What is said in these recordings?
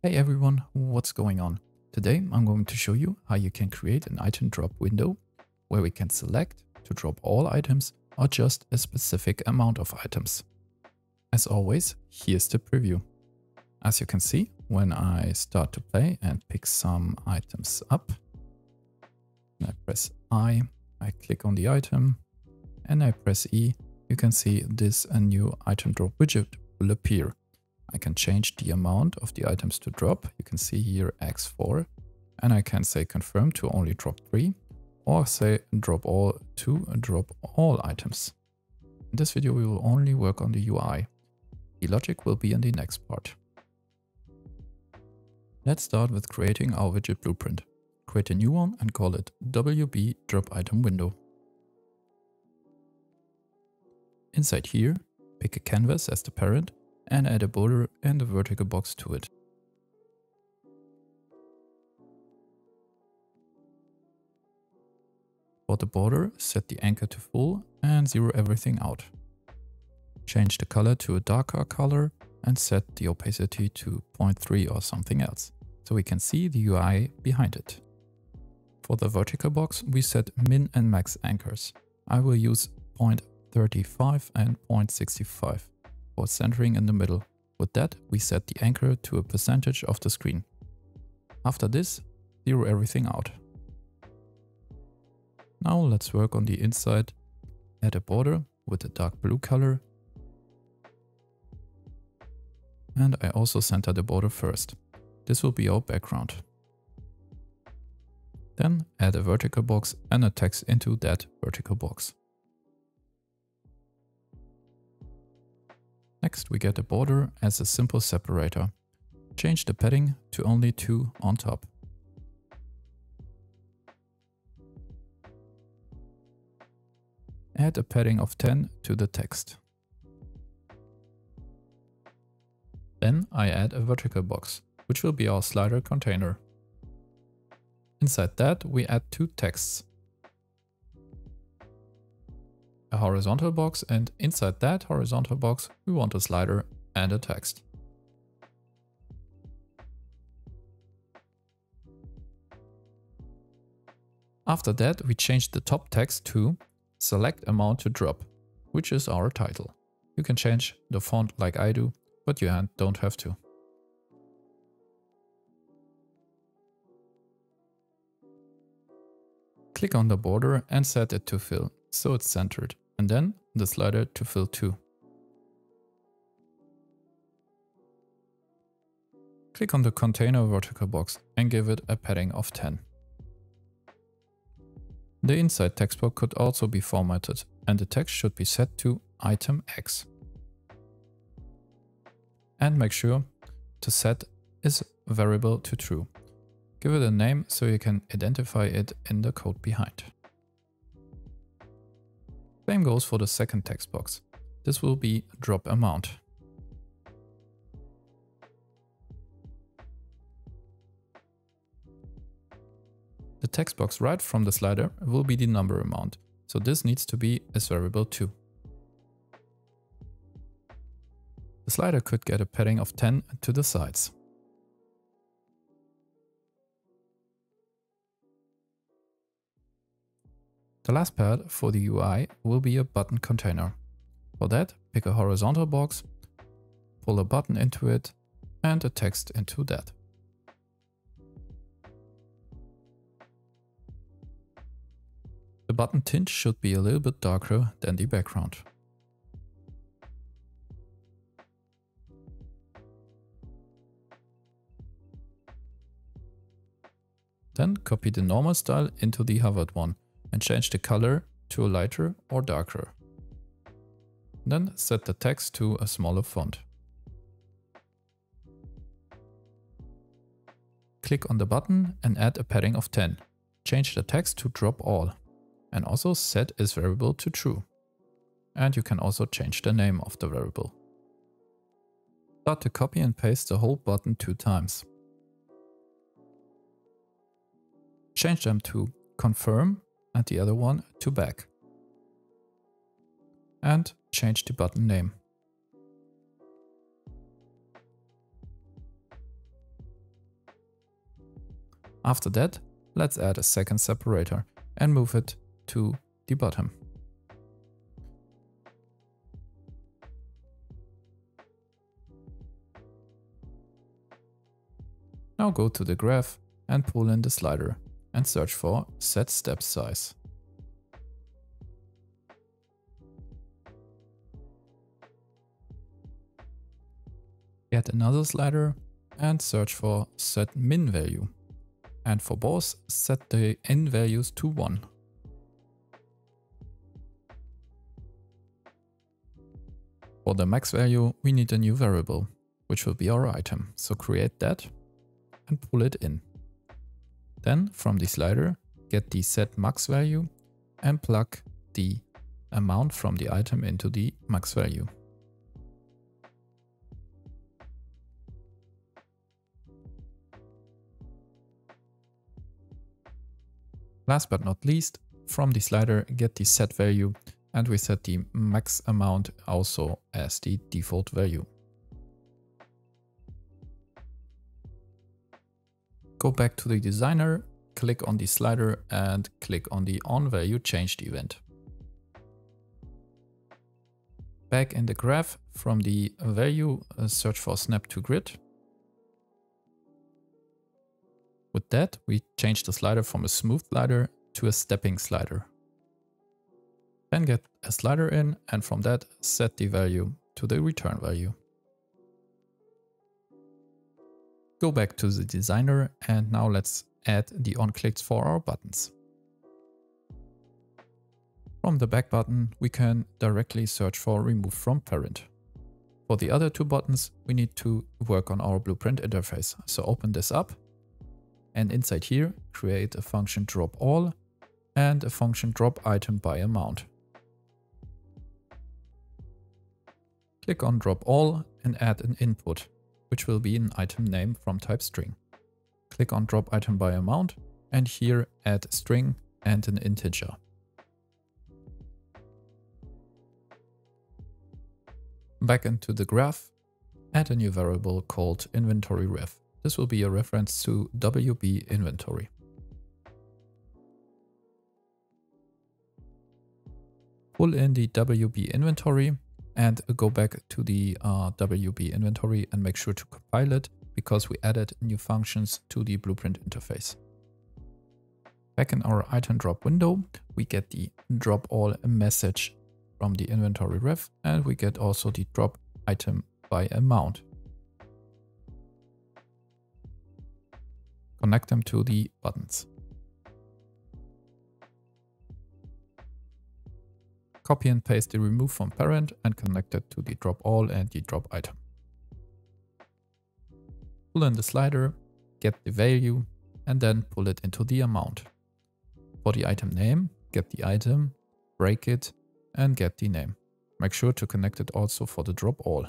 Hey everyone, what's going on? Today I'm going to show you how you can create an item drop window where we can select to drop all items or just a specific amount of items. As always, here's the preview. As you can see, when I start to play and pick some items up, I press I, I click on the item and I press E, you can see this a new item drop widget will appear. I can change the amount of the items to drop. You can see here X4 and I can say confirm to only drop 3 or say drop all to drop all items. In this video we will only work on the UI. The logic will be in the next part. Let's start with creating our widget blueprint. Create a new one and call it WB drop item window. Inside here, pick a canvas as the parent and add a border and a vertical box to it. For the border, set the anchor to full and zero everything out. Change the color to a darker color and set the opacity to 0.3 or something else, so we can see the UI behind it. For the vertical box, we set min and max anchors. I will use 0.35 and 0.65 for centering in the middle. With that, we set the anchor to a percentage of the screen. After this, zero everything out. Now let's work on the inside. Add a border with a dark blue color. And I also center the border first. This will be our background. Then add a vertical box and a text into that vertical box. Next we get a border as a simple separator. Change the padding to only 2 on top. Add a padding of 10 to the text. Then I add a vertical box, which will be our slider container. Inside that we add two texts a horizontal box and inside that horizontal box we want a slider and a text. After that we change the top text to select amount to drop, which is our title. You can change the font like I do, but you don't have to. Click on the border and set it to fill so it's centered, and then the slider to fill too. Click on the container vertical box and give it a padding of 10. The inside text box could also be formatted and the text should be set to item X. And make sure to set is variable to true. Give it a name so you can identify it in the code behind. Same goes for the second text box. This will be drop amount. The text box right from the slider will be the number amount, so this needs to be as variable too. The slider could get a padding of 10 to the sides. The last part for the UI will be a button container. For that, pick a horizontal box, pull a button into it and a text into that. The button tint should be a little bit darker than the background. Then copy the normal style into the hovered one and change the color to a lighter or darker. Then set the text to a smaller font. Click on the button and add a padding of 10. Change the text to drop all and also set is variable to true. And you can also change the name of the variable. Start to copy and paste the whole button two times. Change them to confirm and the other one to back. And change the button name. After that, let's add a second separator and move it to the bottom. Now go to the graph and pull in the slider and search for set step size. Get another slider and search for set min value. And for both, set the n values to 1. For the max value, we need a new variable, which will be our item. So create that and pull it in. Then from the slider, get the set max value and plug the amount from the item into the max value. Last but not least, from the slider get the set value and we set the max amount also as the default value. Go back to the designer, click on the slider and click on the on value changed event. Back in the graph from the value, uh, search for snap to grid With that, we change the slider from a smooth slider to a stepping slider. Then get a slider in and from that set the value to the return value. Go back to the designer and now let's add the on-clicks for our buttons. From the back button, we can directly search for remove from parent. For the other two buttons, we need to work on our blueprint interface. So open this up and inside here, create a function drop all and a function drop item by amount. Click on drop all and add an input, which will be an item name from type string. Click on drop item by amount and here add string and an integer. Back into the graph, add a new variable called inventory ref. This will be a reference to WB inventory. Pull in the WB inventory and go back to the uh, WB inventory and make sure to compile it because we added new functions to the blueprint interface. Back in our item drop window, we get the drop all message from the inventory ref and we get also the drop item by amount. Connect them to the buttons. Copy and paste the remove from parent and connect it to the drop all and the drop item. Pull in the slider, get the value, and then pull it into the amount. For the item name, get the item, break it, and get the name. Make sure to connect it also for the drop all.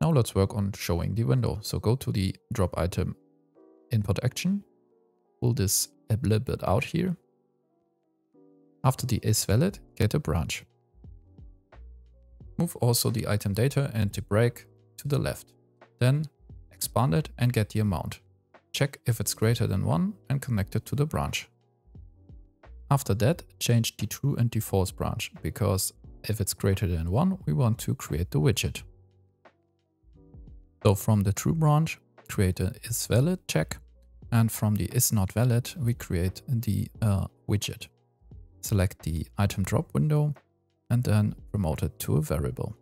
Now let's work on showing the window. So go to the drop item input action, pull this a little bit out here. After the is valid, get a branch. Move also the item data and the break to the left. Then expand it and get the amount. Check if it's greater than 1 and connect it to the branch. After that, change the true and the false branch, because if it's greater than 1, we want to create the widget. So from the true branch, create a is valid check. And from the is not valid, we create the uh, widget. Select the item drop window and then promote it to a variable.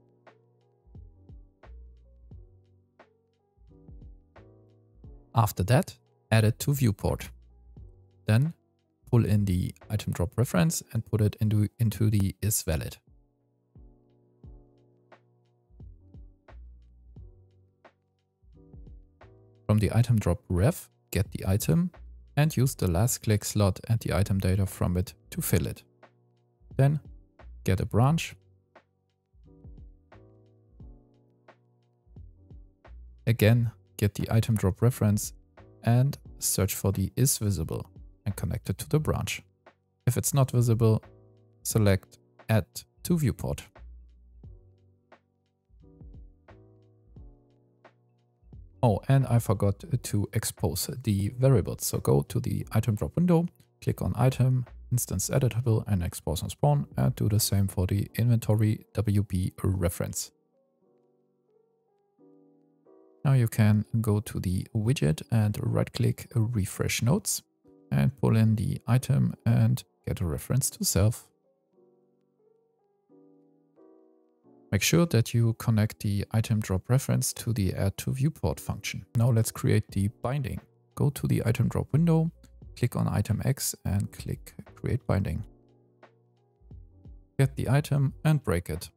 After that, add it to viewport. Then pull in the item drop reference and put it into, into the is valid. From the item drop ref, get the item and use the last click slot and the item data from it to fill it. Then get a branch. Again, get the item drop reference and search for the is visible and connect it to the branch. If it's not visible, select add to viewport. Oh, and I forgot to expose the variables. So go to the item drop window, click on item, instance editable and expose on spawn and do the same for the inventory WB reference. Now you can go to the widget and right click refresh nodes and pull in the item and get a reference to self. Make sure that you connect the item drop reference to the add to viewport function. Now let's create the binding. Go to the item drop window, click on item X and click create binding. Get the item and break it.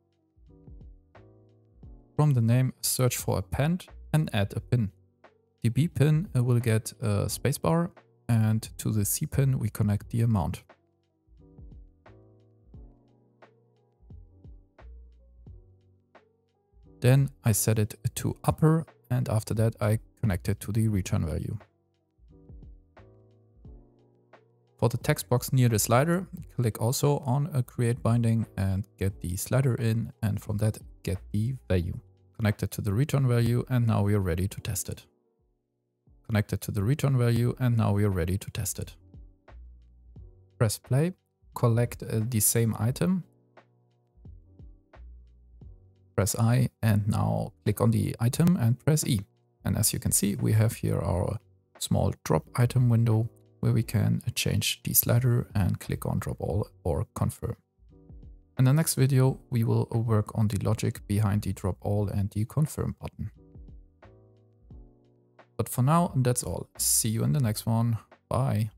From the name, search for append and add a pin. The B pin uh, will get a spacebar and to the C pin we connect the amount. Then I set it to upper and after that I connect it to the return value. For the text box near the slider, click also on a create binding and get the slider in and from that get the value. Connect it to the return value and now we are ready to test it. Connect it to the return value and now we are ready to test it. Press play, collect uh, the same item press I and now click on the item and press E. And as you can see, we have here our small drop item window where we can change the slider and click on drop all or confirm. In the next video, we will work on the logic behind the drop all and the confirm button. But for now, that's all. See you in the next one. Bye.